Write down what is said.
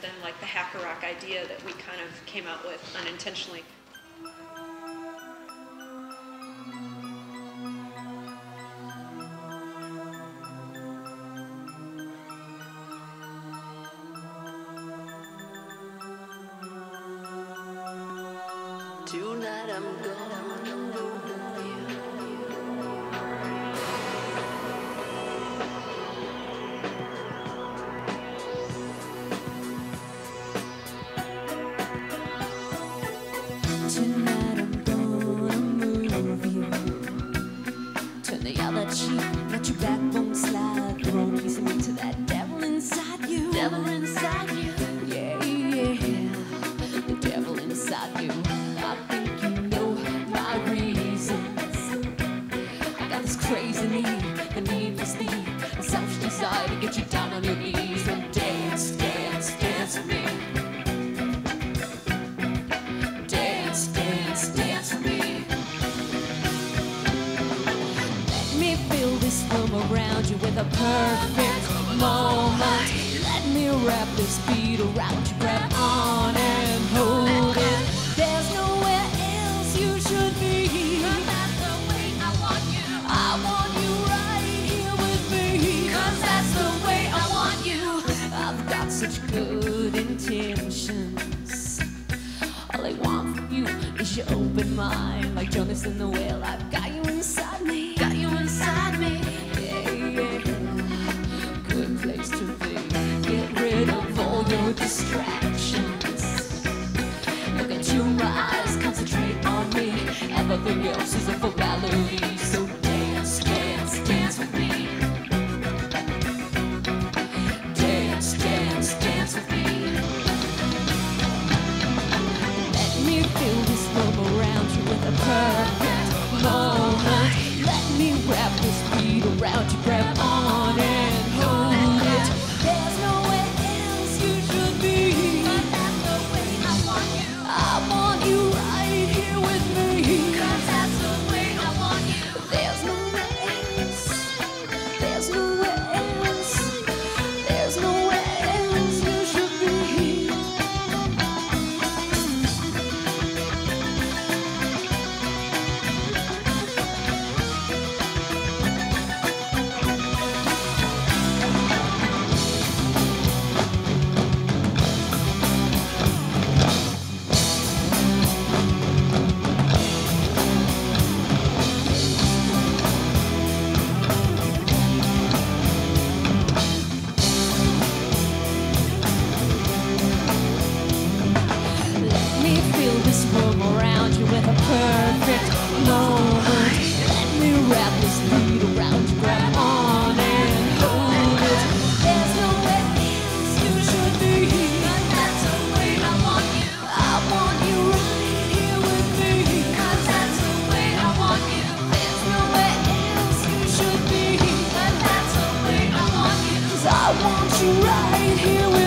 than like the hacker rock idea that we kind of came out with unintentionally. Tonight I'm gonna Tonight I'm gonna move you. Turn the other cheek, let your backbone slide. Throw a of me to that devil inside you. Devil inside you. Yeah, yeah. The devil inside you. I think you know my reasons. I got this crazy need, a needless need a selfish desire to get you down this room around you with a perfect moment. Let me wrap this beat around you, grab on and hold it. There's nowhere else you should be. that's the way I want you. I want you right here with me. That's the way I want you. I've got such good intentions. All I want from you is your open mind. Like Jonas in the whale, I've got distractions. Look into my eyes, concentrate on me. Everything else is a formality. So There's no way. want you right here.